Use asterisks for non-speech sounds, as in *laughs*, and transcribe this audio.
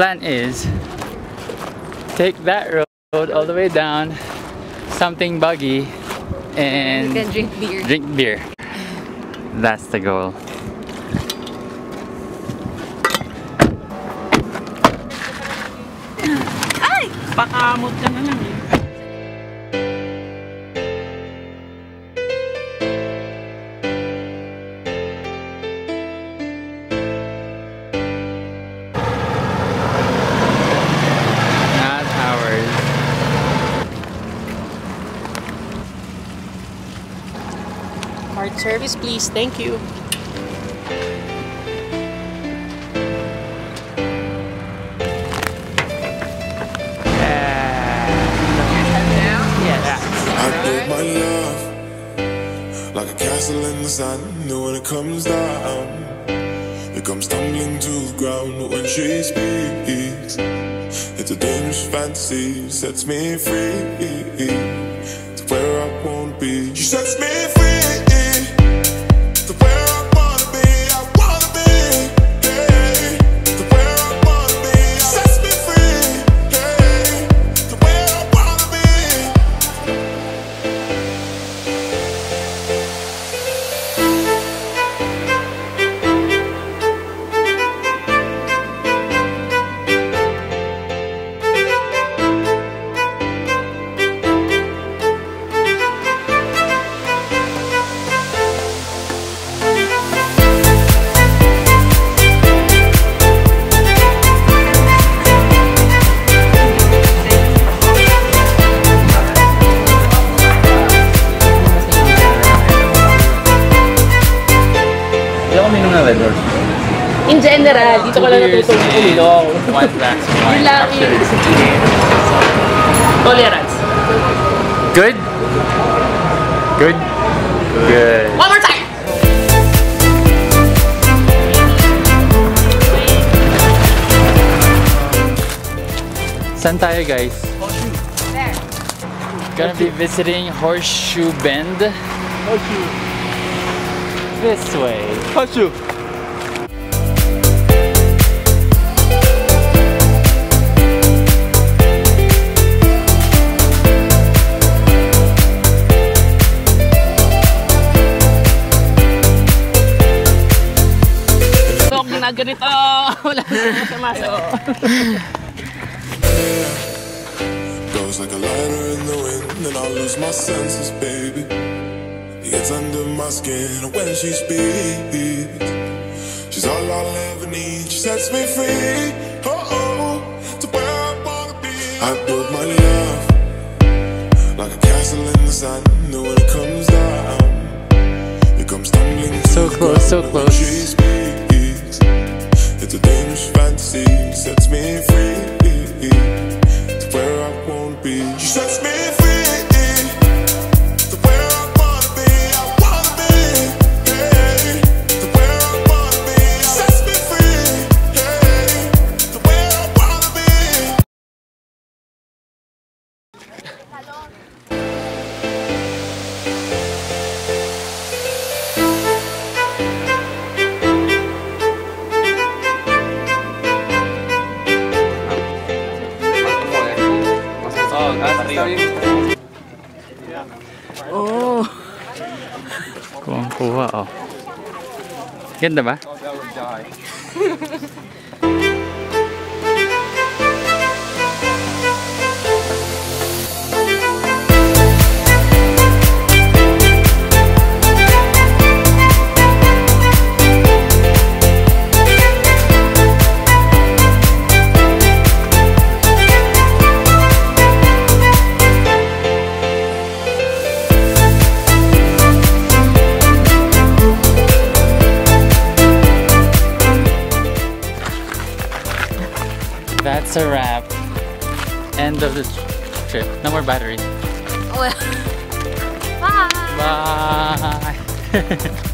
plan is take that road all the way down, something buggy, and You can drink beer. drink beer. That's the goal. Pakamot ka na lang eh. Card service please, thank you. I built my love like a castle in the sun. And when it comes down, it comes tumbling to the ground when she speaks. It's a dangerous fantasy, sets me free to where I won't be. She sets me In general, eh, dito ko lang Beers natutong and ulong. One glass of wine. Yun lang after yun. the game. Tolerance. Good? Good? Good. One more time! Saan tayo guys? Gonna be visiting Horseshoe Bend. Horseshoe. This way. Horseshoe. Na ganito. *laughs* Wala na masama. Goes like a lighter in the wind, and I lose my senses, baby. It's under my skin when she speaks. She's all I'll ever need. She sets me free. Oh oh, to where I wanna be. I built my love like a castle in the sun. And when it comes down, it comes tumbling. So close, so close. It's a dangerous fantasy. Sets me free to where I won't be. She sets me Kuha-kuha oh. Ganda ba? *laughs* That's a wrap. End of the trip. No more battery. Well, *laughs* bye! Bye. *laughs*